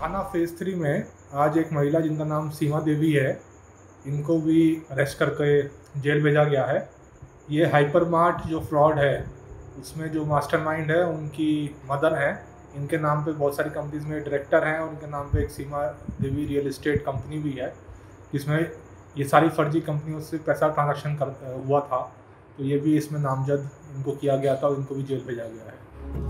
थाना phase three में आज एक महिला जिनका नाम सीमा देवी है, इनको भी अरेस्ट करके जेल भेजा गया है। ये हाइपर मार्ट जो फ्रॉड है, उसमें जो मास्टरमाइंड है, उनकी मदर है। इनके नाम पे बहुत सारी कंपनीज़ में डायरेक्टर हैं और इनके नाम पे एक Seema Devi real estate company भी है, जिसमें ये सारी फर्जी कंपनियों से पैसा ट्रांजैक्शन कर, हुआ था। तो ये भी इसमें नामजद इनको किया गया था और इनको भी जेल भेजा गया है।